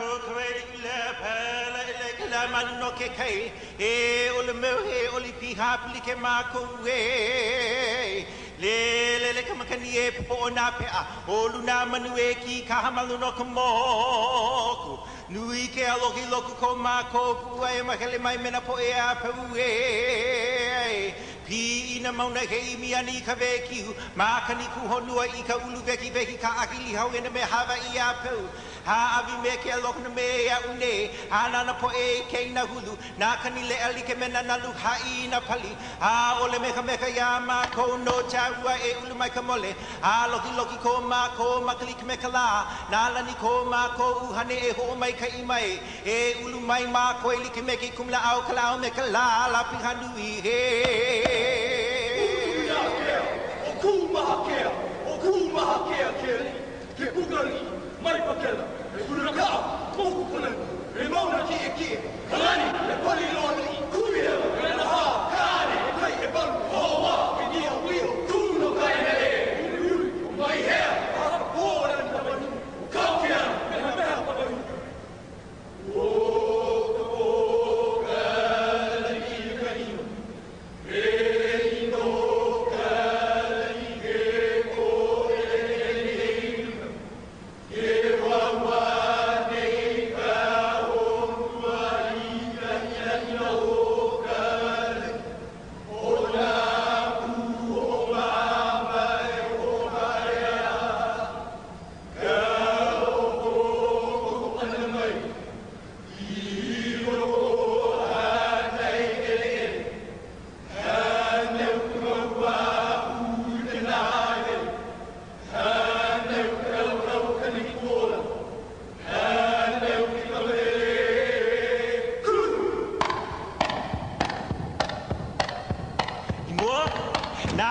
pukwe le pele le kila manu ke kai e o le meu he o li piha ke mako e le le le kamakani e po na pe a o luna manu e ki ka hamalu no nui ke aloki loku ko mako pu e makele mai mena po e a pe e Pi ina mauna ke imi ani mā ka ni ku honua i ka ulu veki veki ka akili hau ena me hawa i a peu. Ha avi me ke alok na me a une, ha nana po e ke na hulu, nā ka ni le ali ke mena na lu ha i na pali. Ha ole me ka meka ya ma ko no chaua e ulu mai ka mole, ha loki loki ko ma ko makali ke meka la, nā lani ko ma ko uhane e ho mai ka i mai, e ulu mai ma ko e li ke meki kum la au ka la me ka la, la piha nui he. O ku maha kea, o ku maha kea kea li, ke pukari, mai pakela, e pura ka, moku puna, e mauna ki e ki, kalani, e pali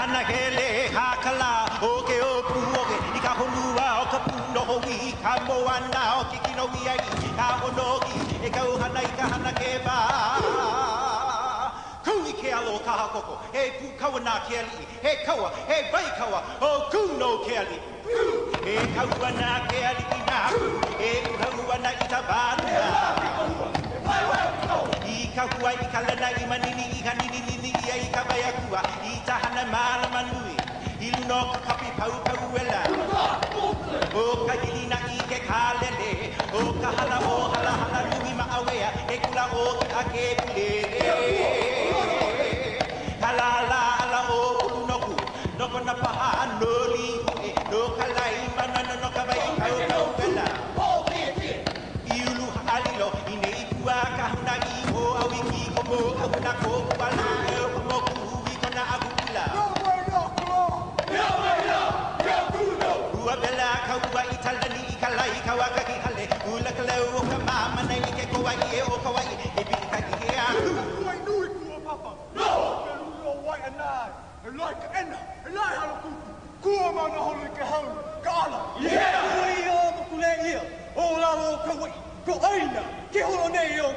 nana hele hakala o ke o pu o ke i ka honua o ka pu no ho i ka moana o ke kino i ai ka honoki e ka uhana i ka hana ke ba. Kau i ke alo ka hakoko, he pu kaua nā ke ali, he kaua, he vai kaua, o kuno ke ali. He kaua nā ke ali i nā, he kaua nā i ta vāna. ua i ka lena i manini i ka nini nini i a i ka mai akua i ta hana maana manui i luno ka kapi pau pau ela o ka hili na i ke ka lele o ka hala o hala hala lumi ma awea e kula o ki a ke pulele. Anai. E lai ka ena. E lai halo kuku. Kua mana holo i ke hau. Ka ala. Yeah! Kui o mokule ia. O lalo ka wai. Ko aina. Ke holo nei o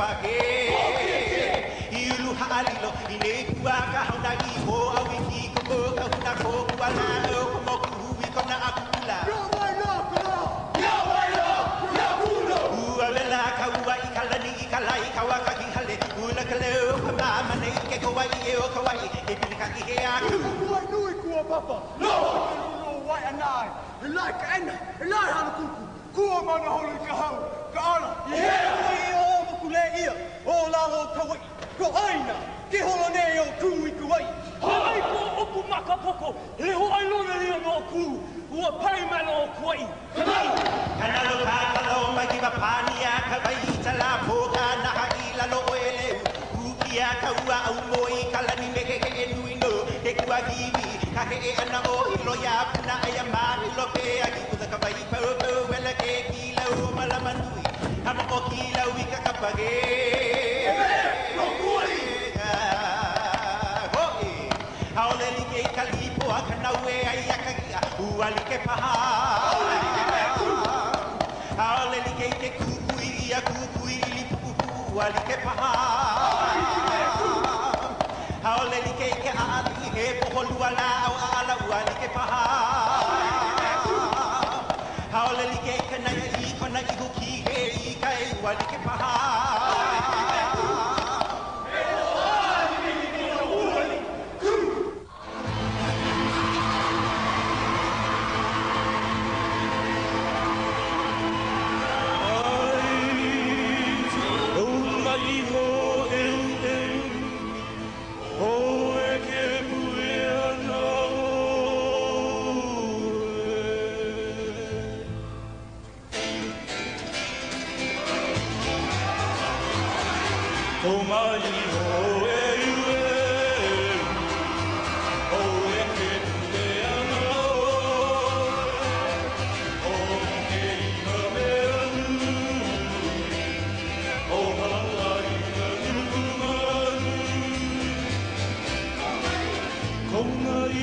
i ka kapake. I ulu ha alilo i ne kua ka hauna i ho au i ki ko mo ka huna ko kua la o ko mo ku hui ko na akula. Ua vela ka ua i ka lani i ka lai ka waka ki hale Ula ka leo ka mama nei ke ko wai e o ka wai E pili ka ki he a ku Kuai nui kua papa. No! Ke lulu o wai anai. Lai ka ena. Lai halo kuku. Kua mana holo i ke hau. Ka ala. Yeah! Kui o mokule ia. O lalo ka. Ko aina. Ke holo nei o kui ka wai. Hai ko opu maka poko. He ho ai lona ia no ku. Ua pai mai lo kuai. Kana lo ka ka lo mai ki wa pani a ka wai i ta la po ka na ha i la lo e le Uki a ka ua au mo i ka lani me ke ke e nui no Ke kua kiwi ka he e ana o i lo ya puna ai a ma i wali ke paha. Aole li kei ke kukui i a kukui i li pukuku wali ke paha. Aole li kei ke aati he poho lua au ala wali ke paha. Aole li kei ke nai i kona i huki he i kai wali ke paha.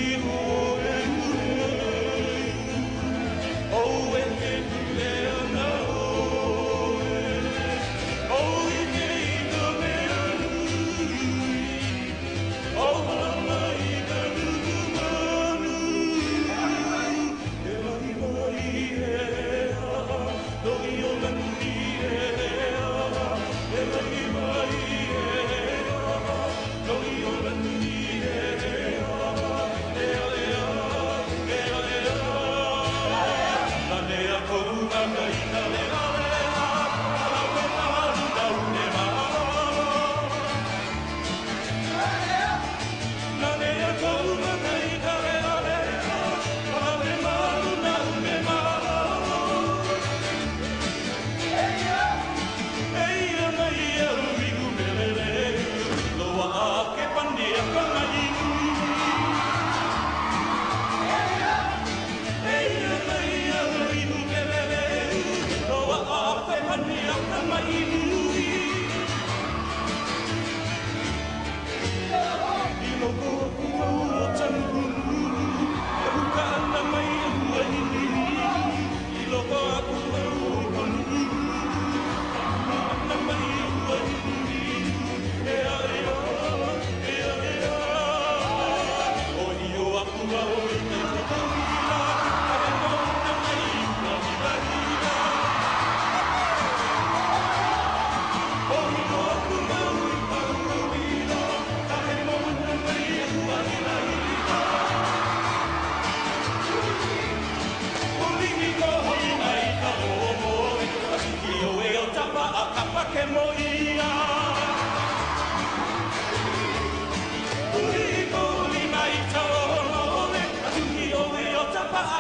Deus.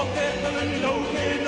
walketh alone,